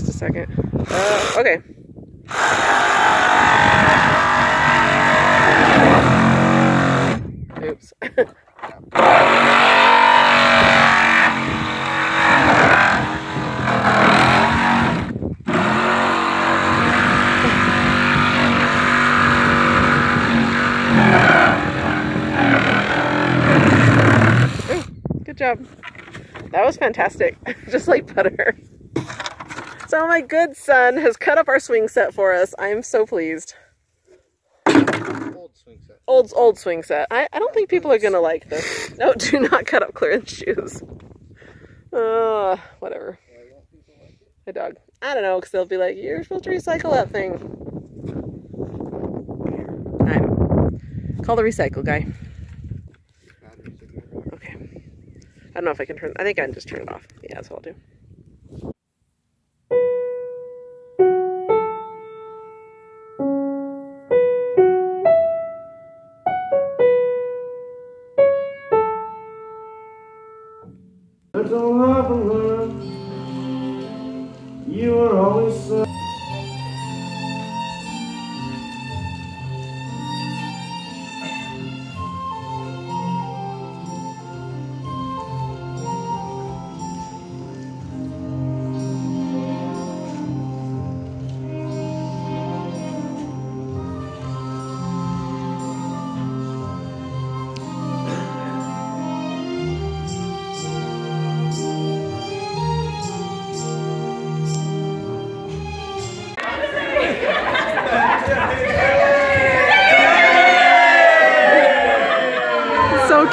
Just a second. Uh, okay. Oops. Good job. That was fantastic. Just like butter. So my good son has cut up our swing set for us. I am so pleased. Old swing set. Old old swing set. I, I don't think people are gonna like this. No, do not cut up clearance shoes. Uh, whatever. Why won't people like it? My dog. I don't know, because they'll be like, you're supposed to recycle that thing. Call the recycle guy. Batteries in there. Okay. I don't know if I can turn. I think I can just turn it off. Yeah, that's what I'll do. That's all I've learned. You were always so.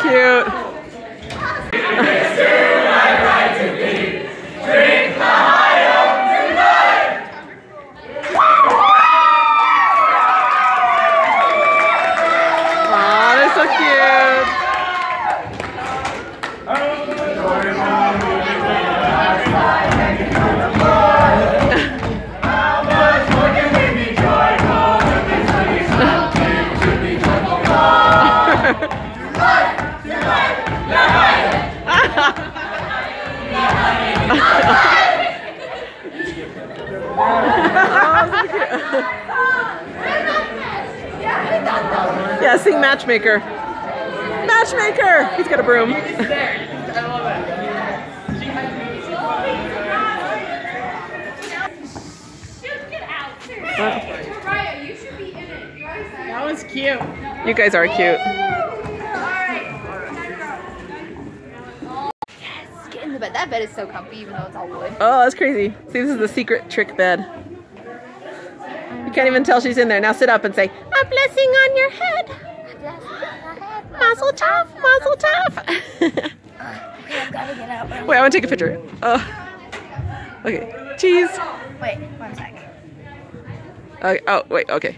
Cute. Yeah, sing Matchmaker. Matchmaker! He's got a broom. Mariah, you should it. You always said. That was cute. You guys are cute. Yes, get in the bed. That bed is so comfy, even though it's all wood. Oh, that's crazy. See, this is the secret trick bed. You can't even tell she's in there. Now sit up and say, a blessing on your head. Mazel tov, mazel tov. Okay, I've got to get out. Wait, I want to take a picture. Oh. Okay. Cheese. Wait, one sec. Okay. Oh, wait, okay.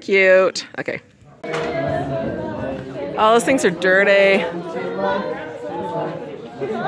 Cute. Okay. All those things are dirty.